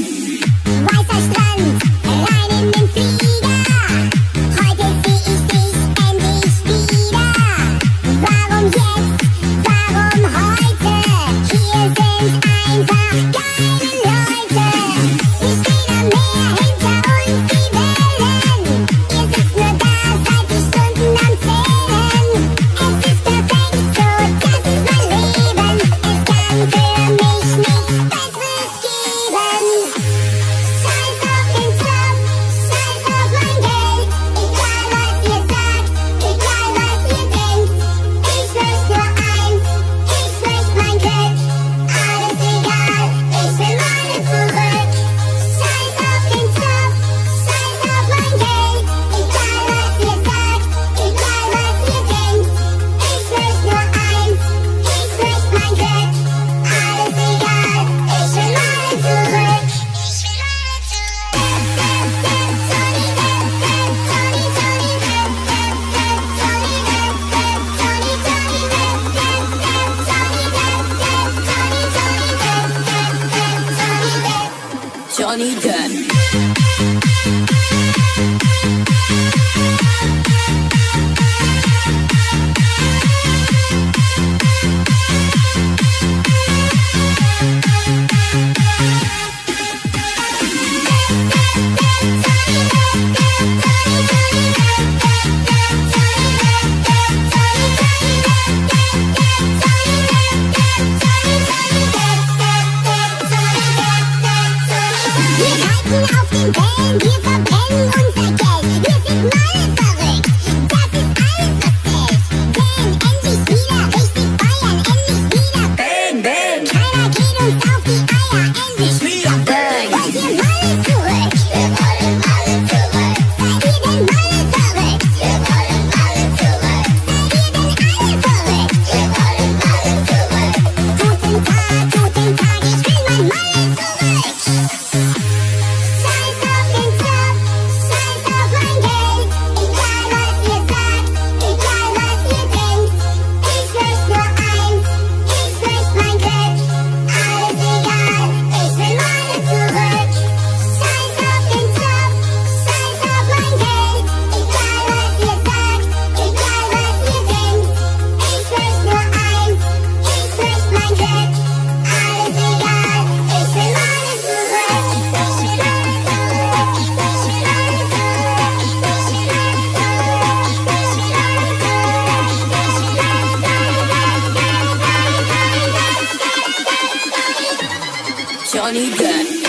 Weißer Strand, rein in den Flieger. Johnny Depp. Reiten auf Johnny Depp.